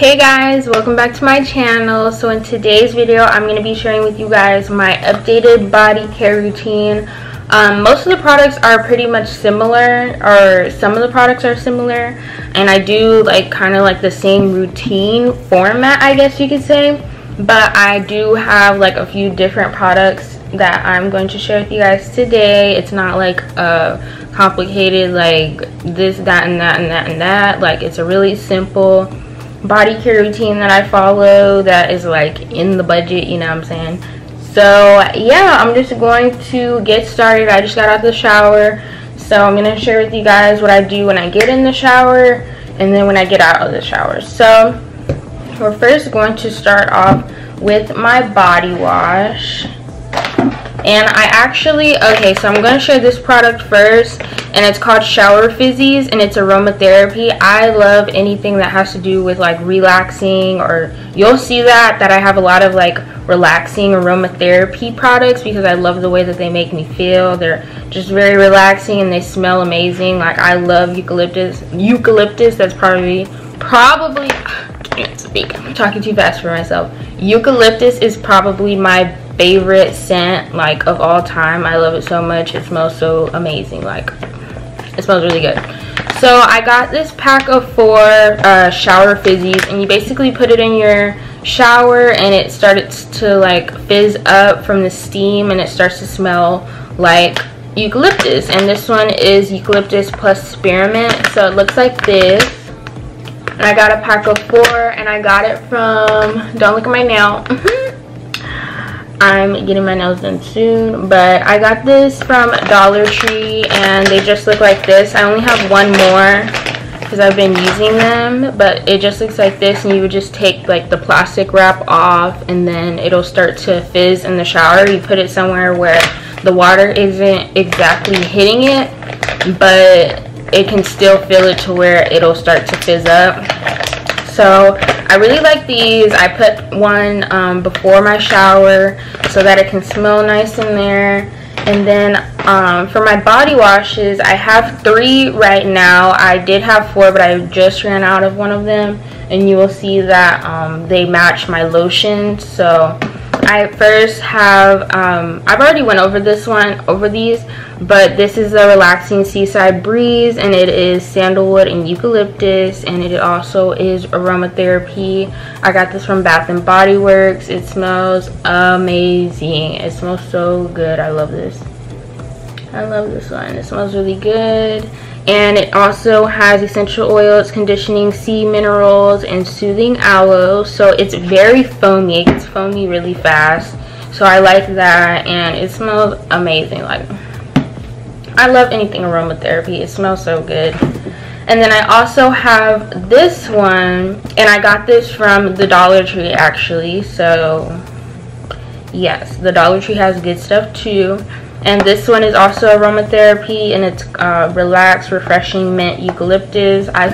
Hey guys, welcome back to my channel. So in today's video, I'm going to be sharing with you guys my updated body care routine. Um, most of the products are pretty much similar, or some of the products are similar, and I do like kind of like the same routine format, I guess you could say. But I do have like a few different products that I'm going to share with you guys today. It's not like a complicated like this, that, and that, and that, and that. Like it's a really simple body care routine that I follow that is like in the budget, you know what I'm saying? So yeah, I'm just going to get started. I just got out of the shower. So I'm going to share with you guys what I do when I get in the shower and then when I get out of the shower. So we're first going to start off with my body wash and I actually okay so I'm to share this product first and it's called shower fizzies and it's aromatherapy. I love anything that has to do with like relaxing or you'll see that that I have a lot of like relaxing aromatherapy products because I love the way that they make me feel. They're just very relaxing and they smell amazing. Like I love eucalyptus eucalyptus that's probably probably I can't speak. I'm talking too fast for myself. Eucalyptus is probably my favorite scent like of all time. I love it so much. It smells so amazing like it smells really good. So i got this pack of four uh, shower fizzies and you basically put it in your shower and it starts to like fizz up from the steam and it starts to smell like eucalyptus. And this one is eucalyptus plus spearmint so it looks like this. And I got a pack of four and I got it from don't look at my nail I'm getting my nails done soon but I got this from Dollar Tree and they just look like this. I only have one more because I've been using them but it just looks like this and you would just take like the plastic wrap off and then it'll start to fizz in the shower. You put it somewhere where the water isn't exactly hitting it but it can still feel it to where it'll start to fizz up so I really like these. I put one um, before my shower so that it can smell nice in there. And then um, for my body washes, I have three right now. I did have four, but I just ran out of one of them. And you will see that um, they match my lotion. So I first have, um, I've already went over this one, over these, but this is the Relaxing Seaside Breeze, and it is sandalwood and eucalyptus, and it also is aromatherapy. I got this from Bath and Body Works. It smells amazing. It smells so good. I love this. I love this one. It smells really good and it also has essential oils conditioning sea minerals and soothing aloe so it's very foamy. It gets foamy really fast. So i like that and it smells amazing. Like i love anything aromatherapy. It smells so good. And then i also have this one and i got this from the dollar tree actually. So yes the dollar tree has good stuff too and this one is also aromatherapy and it's uh, relaxed refreshing mint eucalyptus. I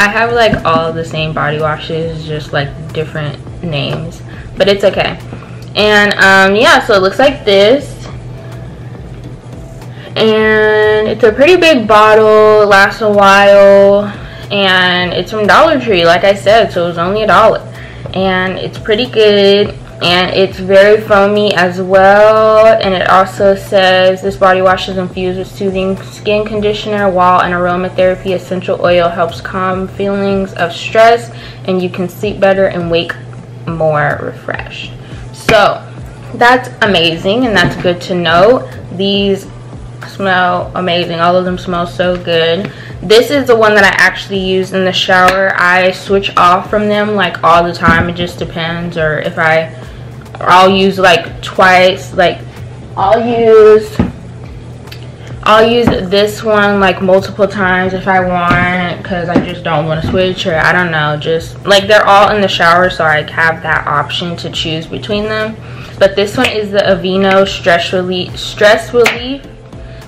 i have like all the same body washes just like different names but it's okay. And um yeah so it looks like this. And it's a pretty big bottle lasts a while and it's from dollar tree like i said so it was only a dollar. And it's pretty good and it's very foamy as well. And it also says this body wash is infused with soothing skin conditioner while an aromatherapy essential oil helps calm feelings of stress and you can sleep better and wake more refreshed. So that's amazing and that's good to know. These smell amazing. All of them smell so good. This is the one that i actually use in the shower. I switch off from them like all the time. It just depends or if i I'll use like twice like I'll use I'll use this one like multiple times if I want because I just don't want to switch or I don't know just like they're all in the shower so I have that option to choose between them. But this one is the Aveeno stress relief stress relief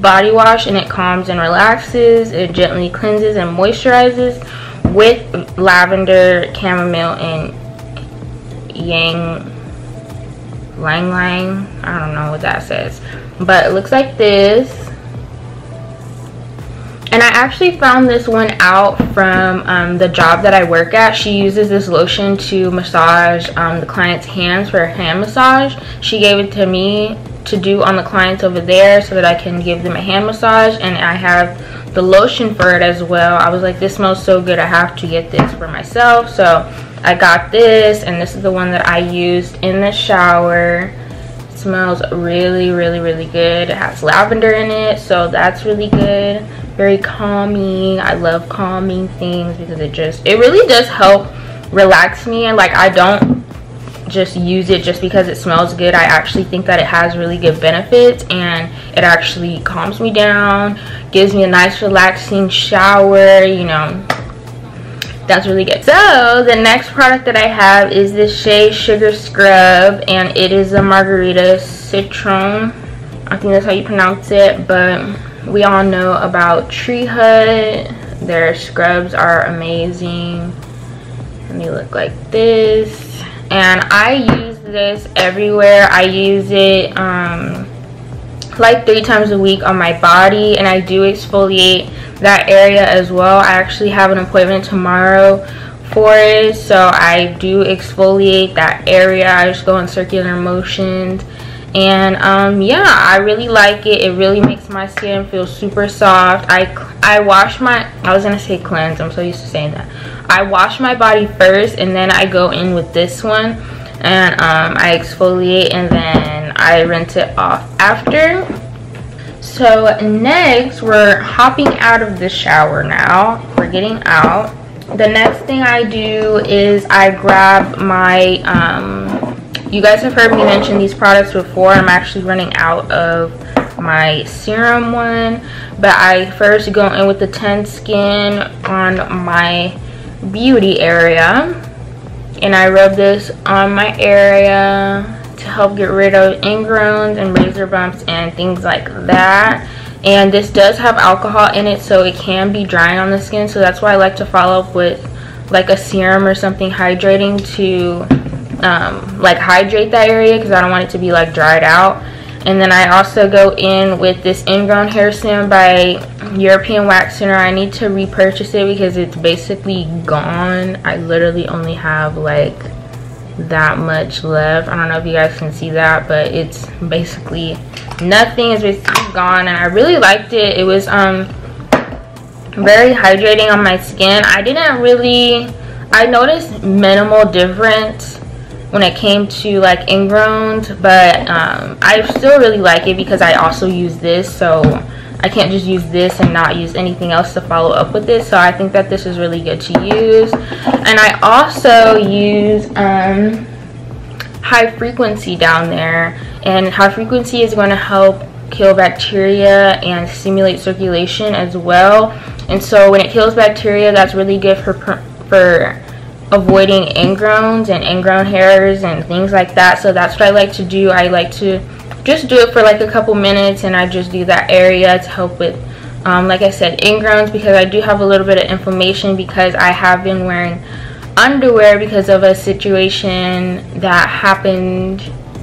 body wash and it calms and relaxes. It gently cleanses and moisturizes with lavender chamomile and yang Lang Lang. I don't know what that says. But it looks like this. and I actually found this one out from um, the job that I work at. She uses this lotion to massage um, the client's hands for a hand massage. She gave it to me to do on the clients over there so that I can give them a hand massage and I have the lotion for it as well. I was like, this smells so good. I have to get this for myself. So I got this and this is the one that I used in the shower. It smells really really really good. It has lavender in it so that's really good. Very calming. I love calming things because it just it really does help relax me and like i don't just use it just because it smells good. I actually think that it has really good benefits and it actually calms me down gives me a nice relaxing shower you know that's really good so the next product that i have is this shea sugar scrub and it is a margarita citron i think that's how you pronounce it but we all know about Tree Hut. Their scrubs are amazing. And they look like this. And I use this everywhere. I use it um, like three times a week on my body. And I do exfoliate that area as well. I actually have an appointment tomorrow for it. So I do exfoliate that area. I just go in circular motions and um, yeah i really like it it really makes my skin feel super soft i i wash my i was gonna say cleanse i'm so used to saying that i wash my body first and then i go in with this one and um, i exfoliate and then i rinse it off after so next we're hopping out of the shower now. We're getting out. The next thing i do is i grab my um, you guys have heard me mention these products before. I'm actually running out of my serum one but i first go in with the Tend Skin on my beauty area and i rub this on my area to help get rid of ingrowns and razor bumps and things like that and this does have alcohol in it so it can be drying on the skin so that's why i like to follow up with like a serum or something hydrating to um, like hydrate that area because I don't want it to be like dried out. And then I also go in with this ingrown hair serum by European Wax Center. I need to repurchase it because it's basically gone. I literally only have like that much left. I don't know if you guys can see that, but it's basically nothing. It's basically gone and I really liked it. It was um very hydrating on my skin. I didn't really, I noticed minimal difference when it came to like ingrowns but um, I still really like it because I also use this so I can't just use this and not use anything else to follow up with it so I think that this is really good to use. And I also use um, high frequency down there and high frequency is going to help kill bacteria and stimulate circulation as well. And so when it kills bacteria that's really good for for avoiding ingrowns and ingrown hairs and things like that. So that's what I like to do. I like to just do it for like a couple minutes and I just do that area to help with um, like I said ingrowns because I do have a little bit of inflammation because I have been wearing underwear because of a situation that happened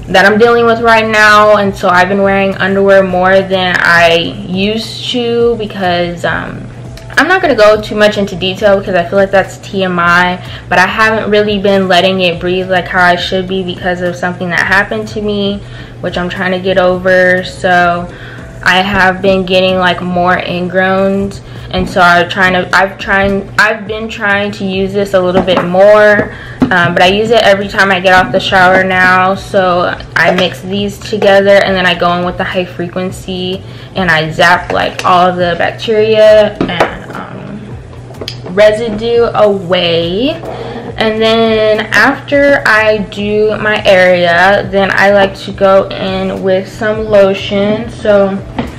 that I'm dealing with right now and so I've been wearing underwear more than I used to because um, I'm not going to go too much into detail because I feel like that's TMI, but I haven't really been letting it breathe like how I should be because of something that happened to me, which I'm trying to get over. So I have been getting like more ingrowns and so I'm trying to I've trying I've been trying to use this a little bit more um, but I use it every time I get off the shower now so I mix these together and then I go in with the high frequency and I zap like all the bacteria and residue away. And then after I do my area then I like to go in with some lotion. So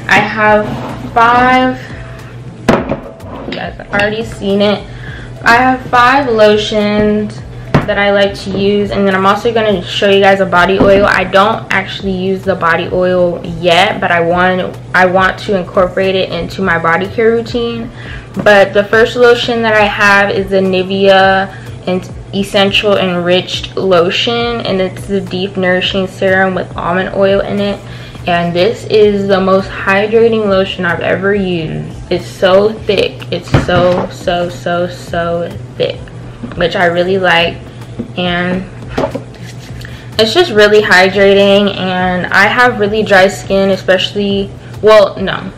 I have five you guys have already seen it. I have five lotions that I like to use and then I'm also going to show you guys a body oil I don't actually use the body oil yet but I want I want to incorporate it into my body care routine but the first lotion that I have is the Nivea essential enriched lotion and it's the deep nourishing serum with almond oil in it and this is the most hydrating lotion I've ever used. It's so thick. It's so, so, so, so thick, which I really like. And it's just really hydrating and I have really dry skin, especially, well, no,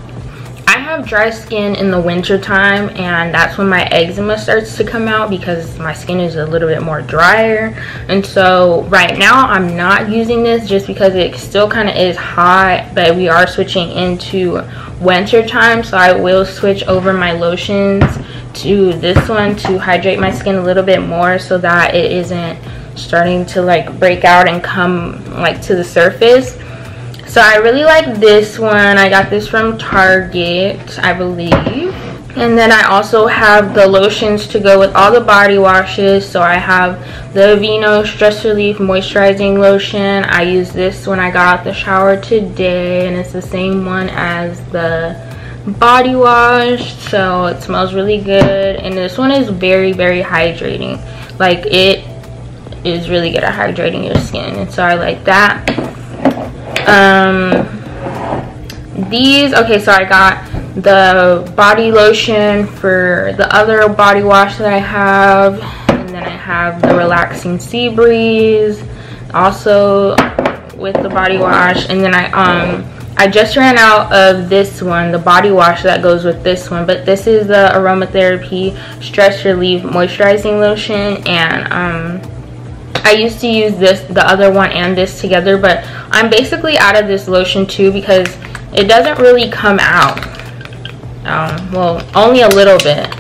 I have dry skin in the winter time and that's when my eczema starts to come out because my skin is a little bit more drier. And so right now I'm not using this just because it still kind of is hot but we are switching into winter time so I will switch over my lotions to this one to hydrate my skin a little bit more so that it isn't starting to like break out and come like to the surface so I really like this one. I got this from Target, I believe. And then I also have the lotions to go with all the body washes. So I have the Aveeno Stress Relief Moisturizing Lotion. I use this when I got out the shower today. And it's the same one as the body wash. So it smells really good. And this one is very, very hydrating. Like it is really good at hydrating your skin. And so I like that um these okay so i got the body lotion for the other body wash that i have and then i have the relaxing sea breeze also with the body wash and then i um i just ran out of this one the body wash that goes with this one but this is the aromatherapy stress relief moisturizing lotion and um I used to use this, the other one and this together, but I'm basically out of this lotion too because it doesn't really come out. Um, well, only a little bit.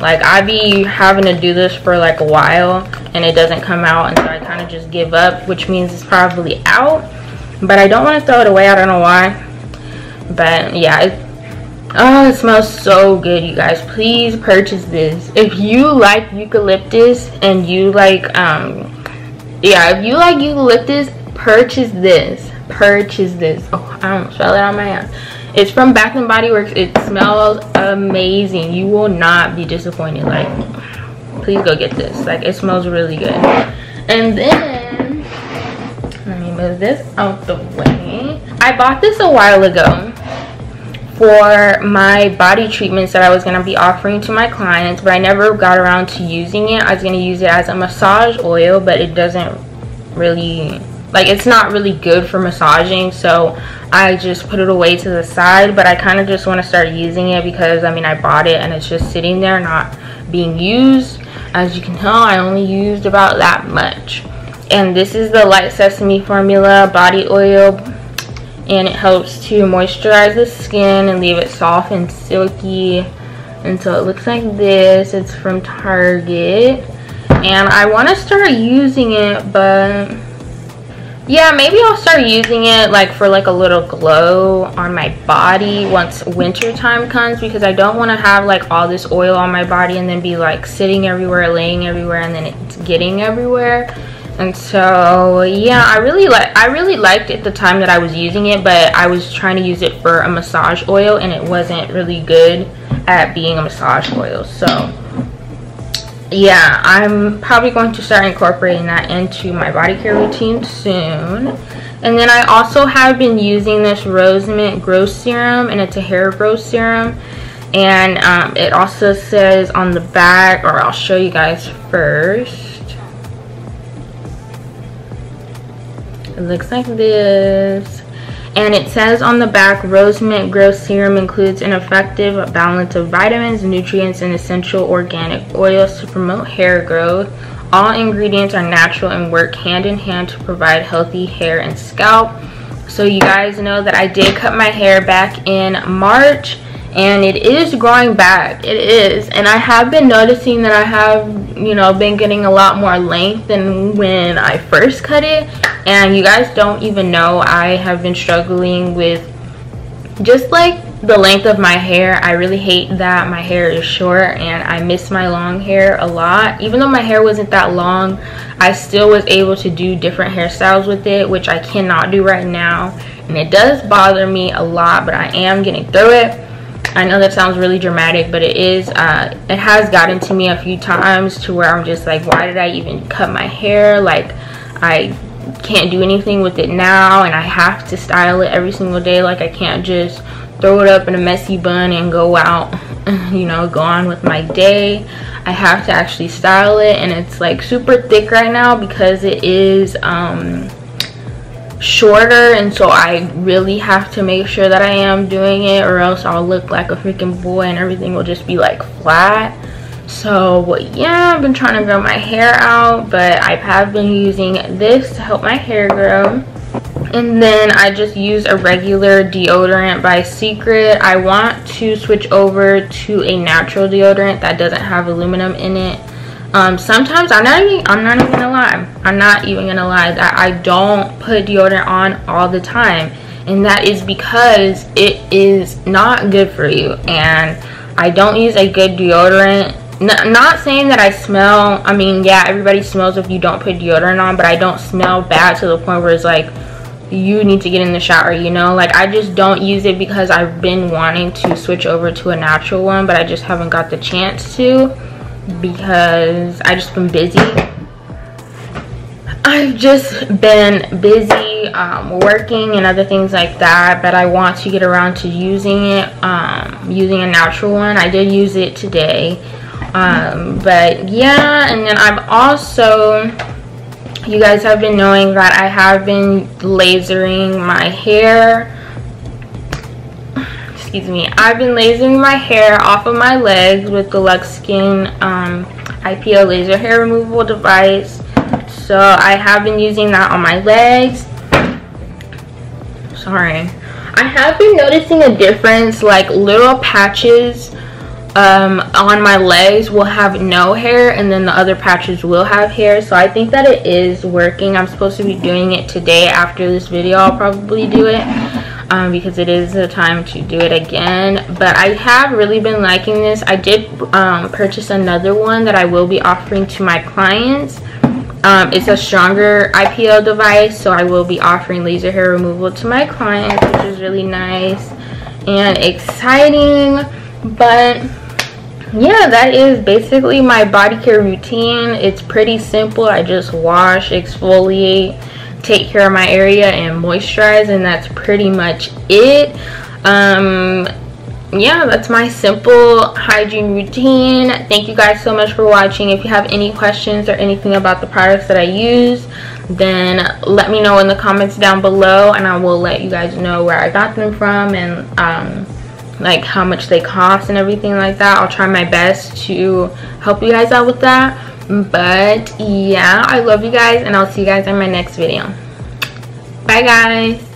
Like I be having to do this for like a while and it doesn't come out and so I kind of just give up, which means it's probably out. But I don't want to throw it away, I don't know why. But yeah, it, Oh, it smells so good, you guys. Please purchase this. If you like eucalyptus and you like um yeah, if you like eucalyptus, purchase this. Purchase this. Oh, I don't spell it on my hand. It's from Bath and Body Works. It smells amazing. You will not be disappointed. Like, please go get this. Like, it smells really good. And then, move this out the way. I bought this a while ago for my body treatments that I was going to be offering to my clients, but I never got around to using it. I was going to use it as a massage oil, but it doesn't really, like, it's not really good for massaging, so I just put it away to the side, but I kind of just want to start using it because, I mean, I bought it and it's just sitting there not being used. As you can tell, I only used about that much. And this is the Light Sesame Formula Body Oil and it helps to moisturize the skin and leave it soft and silky and so it looks like this. It's from target. And i want to start using it but yeah maybe i'll start using it like for like a little glow on my body once winter time comes because i don't want to have like all this oil on my body and then be like sitting everywhere laying everywhere and then it's getting everywhere and so yeah i really like i really liked it the time that i was using it but i was trying to use it for a massage oil and it wasn't really good at being a massage oil. So yeah i'm probably going to start incorporating that into my body care routine soon. And then i also have been using this rose mint growth serum and it's a hair growth serum. And um, it also says on the back or i'll show you guys first it looks like this. And it says on the back rose mint growth serum includes an effective balance of vitamins nutrients and essential organic oils to promote hair growth. All ingredients are natural and work hand in hand to provide healthy hair and scalp. So you guys know that i did cut my hair back in march and it is growing back. It is. And i have been noticing that i have you know been getting a lot more length than when i first cut it. And you guys don't even know i have been struggling with just like the length of my hair. I really hate that my hair is short and i miss my long hair a lot. Even though my hair wasn't that long i still was able to do different hairstyles with it which i cannot do right now. And it does bother me a lot but i am getting through it I know that sounds really dramatic, but it is, uh, it has gotten to me a few times to where I'm just like, why did I even cut my hair? Like, I can't do anything with it now and I have to style it every single day like I can't just throw it up in a messy bun and go out you know go on with my day I have to actually style it and it's like super thick right now because it is um shorter and so I really have to make sure that I am doing it or else I'll look like a freaking boy and everything will just be like flat. So yeah I've been trying to grow my hair out but I have been using this to help my hair grow. And then I just use a regular deodorant by Secret. I want to switch over to a natural deodorant that doesn't have aluminum in it um, sometimes I'm not even I'm not even gonna lie. I'm not even gonna lie that I don't put deodorant on all the time. And that is because it is not good for you. And I don't use a good deodorant. N not saying that I smell I mean yeah everybody smells if you don't put deodorant on but I don't smell bad to the point where it's like you need to get in the shower you know? Like I just don't use it because I've been wanting to switch over to a natural one but I just haven't got the chance to because I just been busy. I've just been busy um, working and other things like that, but I want to get around to using it, um, using a natural one. I did use it today, um, but yeah, and then I've also, you guys have been knowing that I have been lasering my hair excuse me i've been lasering my hair off of my legs with the luxskin um, IPL laser hair removal device. So i have been using that on my legs. Sorry. I have been noticing a difference like little patches um, on my legs will have no hair and then the other patches will have hair. So I think that it is working. I'm supposed to be doing it today after this video. I'll probably do it um, because it is the time to do it again. But I have really been liking this. I did um, purchase another one that I will be offering to my clients. Um, it's a stronger IPL device so I will be offering laser hair removal to my clients which is really nice and exciting. But yeah that is basically my body care routine. It's pretty simple. I just wash exfoliate take care of my area and moisturize and that's pretty much it. Um yeah that's my simple hygiene routine. Thank you guys so much for watching. If you have any questions or anything about the products that i use then let me know in the comments down below and i will let you guys know where i got them from and um like how much they cost and everything like that. I'll try my best to help you guys out with that but yeah i love you guys and i'll see you guys in my next video. Bye guys